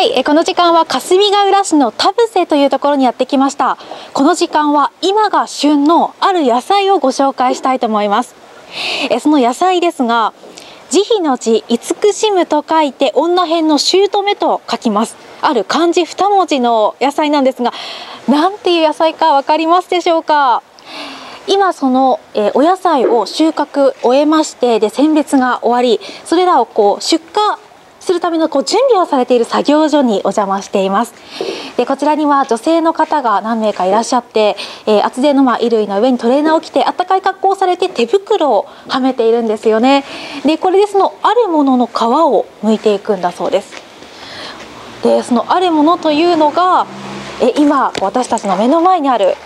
はいえこの時間は霞ヶ浦市の田伏というところにやってきました。この時間は今が旬のある野菜をご紹介したいと思います。えその野菜ですが慈悲の字慈しむと書いて女編の姑と書きます。ある漢字二文字の野菜なんですがなんていう野菜かわかりますでしょうか？今その、え、お野菜を収穫終えましてで選別が終わりそれらをこう出荷するためのこう準備をされている作業所にお邪魔しています。でこちらには女性の方が何名かいらっしゃって、えー、厚手のまあ衣類の上にトレーナーを着てあったかい格好をされて手袋をはめているんですよね。でこれでそのあるものの皮を剥いていくんだそうです。でそのあるものというのがえ今私たちの目の前にある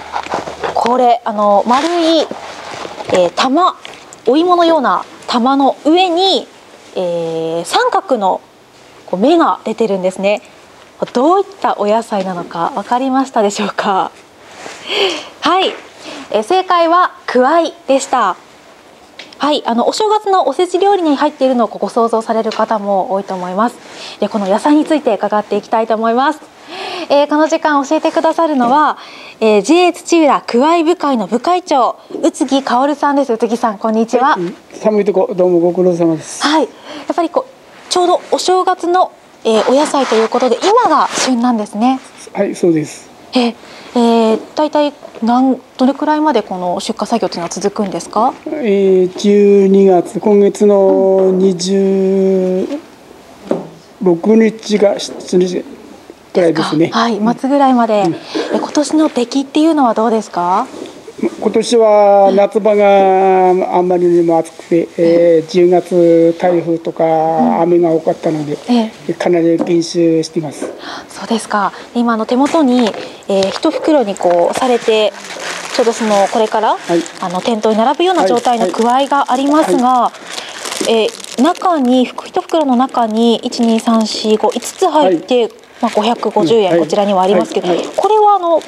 これあの丸い、えー、玉お芋のような玉の上に、えー、三角のこう芽が出てるんですね。どういったお野菜なのか分かりましたでしょうか？はい、え正解はくわいでした。はい。あのお正月のおせち料理に入っているのをご想像される方も多いと思います。でこの野菜について伺っていきたいと思います。えー、この時間教えてくださるのは、えー、JA 土浦くわい部会の部会長宇津木薫さんです。宇津木さんこんにちは、はい、寒いとこどうもご苦労様です。はい。やっぱりこうちょうどお正月の、えー、お野菜ということで今が旬なんですね。はいそうです。えー、えー、大体何どれくらいまでこの出荷作業というのは続くんですか、えー、12月今月の26日が7日ぐらいですね。はい、末ぐらいまで、うん、今年の出来っていうのはどうですか？今年は夏場があんまりにも暑くて、えー、10月台風とか雨が多かったので、うん、かなり減収しています。そうですか。今の手元に、えー、一袋にこうされてちょうどそのこれから、はい、あの店頭に並ぶような状態のくわいがありますが、はい、えー、中に一袋の中に一二三四五五つ入って、まあ、550円こちらにはありますけど、これはあの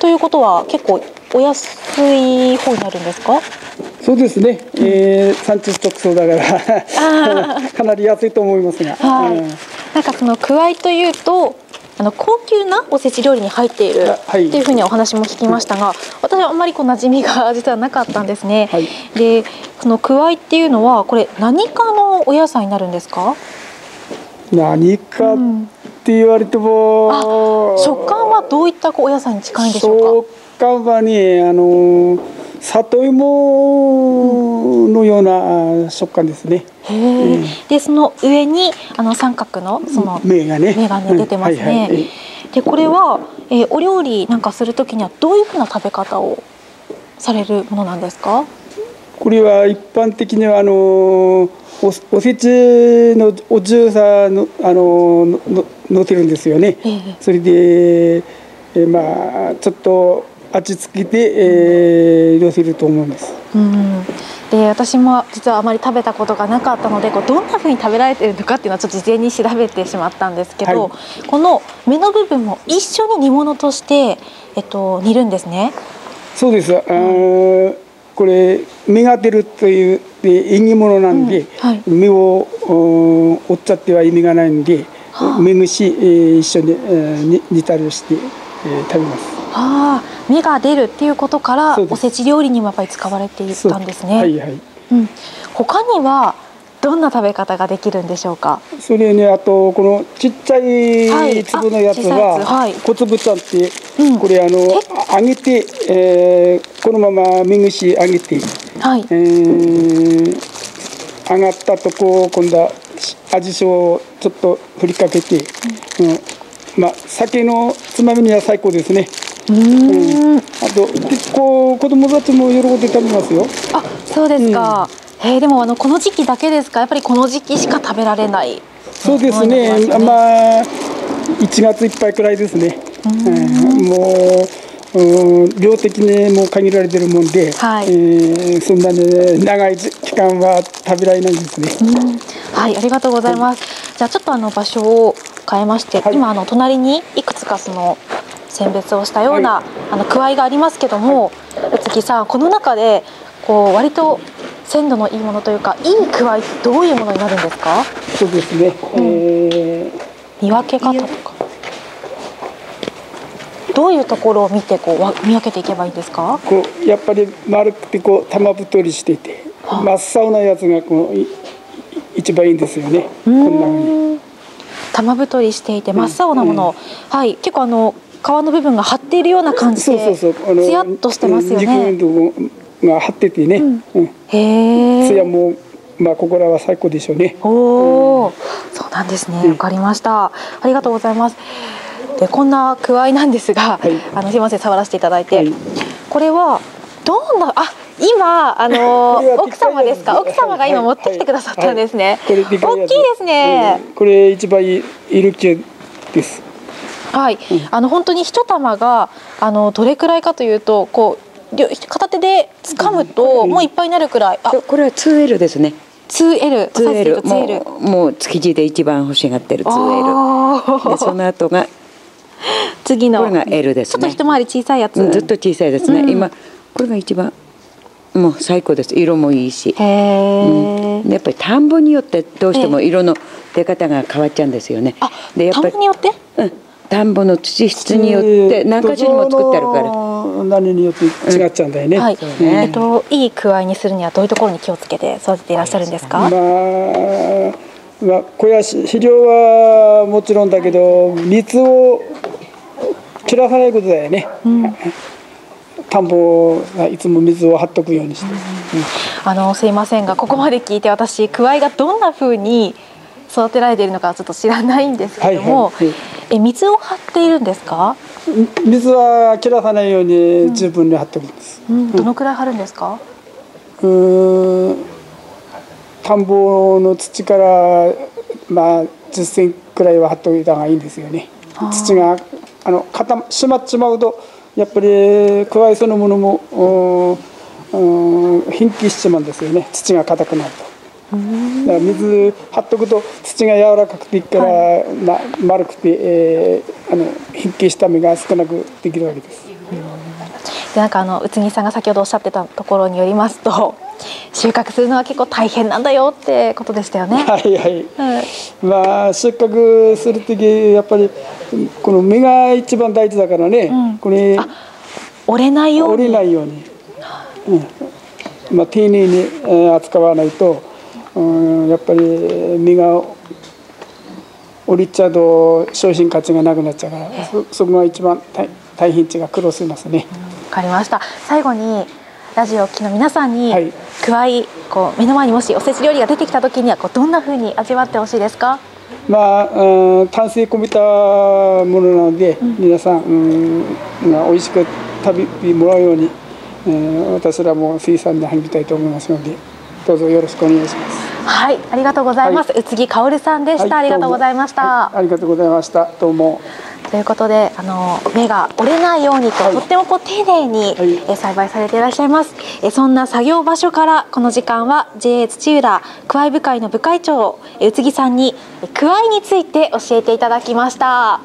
ということは結構お安い方になるんですか？そうですね、えー、産地直送だから。かなり安いと思いますが、はい、うん、なんかそのくわいというとあの高級なおせち料理に入っているっていうふうにお話も聞きましたが、私はあんまりこう馴染みが実はなかったんですね。はい、で、そのくわいっていうのはこれ何かのお野菜になるんですか？何かって言われても、食感はどういったお野菜に近いんでしょうか？食感はねあの里芋のような食感ですね。うん、でその上にあの三角のその芽がね芽がね出てますね。はいはい、でこれは、えー、お料理なんかするときにはどういうふうな食べ方をされるものなんですか？これは一般的にはあのおおせちのお重さのあのののせるんですよね。それで、えー、まあちょっと味付けて、えー、のせると思うんです。うんで私も実はあまり食べたことがなかったのでこうどんなふうに食べられてるのかっていうのはちょっと事前に調べてしまったんですけど、はい、この芽の部分も一緒に煮物として、えっと、煮るんですね。そうです、あこれ芽が出るという縁起物なんで、うんはい、芽を折っちゃっては意味がないんで。目串、えー、一緒に、えー、煮たりして、えー、食べます。ああ、芽が出るっていうことからおせち料理にもやっぱり使われていたんですね。はいはい。うん。他にはどんな食べ方ができるんでしょうか？それね、あとこのちっちゃい粒のやつは、はい、小粒ちゃんって、うん、これあの揚げて、えー、このまま目串揚げて、はい、えー、上がったとこ今度は味噌をちょっと振りかけて、うん、うん、まあ酒のつまみには最高ですね。うん、あと結構子供たちも喜んで食べますよ。あ、そうですか。うん、えー、でもあのこの時期だけですか？やっぱりこの時期しか食べられない。そうですね。ねまあ1月いっぱいくらいですね。うん、もう。うん、量的にも限られてるもんで、はい、えー、そんなに長い期間は食べられないんですね。うんはいありがとうございます、はい、じゃあちょっとあの場所を変えまして、はい、今あの隣にいくつかその選別をしたような、はい、あのくわいがありますけども、宇津木さんこの中でこう割と鮮度のいいものというかいいくわいってどういうものになるんですか？そうですね、うん、えー、見分け方とか。どういうところを見てこうわ見分けていけばいいんですか？こうやっぱり丸くてこう玉太りしてて真っ青なやつがこうい一番いいんですよね。こんなふうに。玉太りしていて真っ青なもの、はい。結構あの皮の部分が張っているような感じそうでそうそう。ツヤっとしてますよ肉ねのとこが張っててね、うん。へえ。ツヤもまあここらは最高でしょうね。おお、そうなんですね。わかりました。ありがとうございます。で、こんなくわいなんですが、はい。あのすみません触らせていただいて、はい。これはどんなあ今あの 奥様ですか、奥様が今持ってきてくださったんですね。大きいですね。うん。これ一番いる系ですはい、あの本当に一玉があのどれくらいかというと、こう両片手で掴むともういっぱいになるくらい、あ、これは 2L ですね。2L、サイズで言う 2L とも 2L。うもう築地で一番欲しがってる 2L あー。でその後が次の。これが L ですね。ちょっと一回り小さいやつ。うんずっと小さいですね、うん。今これが一番もう最高です。色もいいし、へえ、でやっぱり田んぼによってどうしても色の出方が変わっちゃうんですよね、あ、田でやっぱりんぼによって？うん、田んぼの土質によって何か所にも作ってあるから。ら何によって違っちゃうんだよね、はい、そうね。えっといいくわいにするにはどういうところに気をつけて育てていらっしゃるんですか？まあ、まあ、肥やし肥料はもちろんだけど水を切らさないことだよね、田んぼがいつも水を張っとくようにして、あのすいませんがここまで聞いて私くわいがどんな風に育てられているのかちょっと知らないんですけども、はいはいはいえ水を張っているんですか？み水は切らさないように十分に張っておくん。です、うん、どのくらい張るんですか？うーん。田んぼの土からまあ10センくらいは張っておいた方がいいんですよね。土があの固ま締まっちまうとやっぱりくわいそのものもうん貧気しちまうんですよね。土が硬くなると。だから水張っとくと土が柔らかくていいから、ま、丸くて、えーあの貧気した芽が少なくできるわけです。でなんかあの宇津木さんが先ほどおっしゃってたところによりますと 収穫するのは結構大変なんだよってことでしたよね。は いはい。はいまあ収穫する時やっぱりこの芽が一番大事だからね、んこれ折れないように。折れないように、うんまあ、丁寧にえー扱わないと、うん、やっぱり実が折りちゃうと商品価値がなくなっちゃうから、そそこが一番大大変値が苦労しますね。わかりました。最後にラジオを聴きの皆さんに、はいくわいこう目の前にもしおせち料理が出てきた時にはこうどんな風に味わってほしいですか？まあ、うん丹精込めたものなので、皆さん、うん、が美味しく食べてもらうように、うん私らも水産に励みたいと思いますのでどうぞよろしくお願いします。はい、ありがとうございます。宇津木香織さんでした、はいありがとうございました。ありがとうございました。どうも。ということで、あの芽が折れないようにと、はいとってもこう丁寧に、はいえ栽培されていらっしゃいます。えそんな作業場所からこの時間は JA 土浦くわい部会の部会長え宇津木さんにえくわいについて教えていただきました。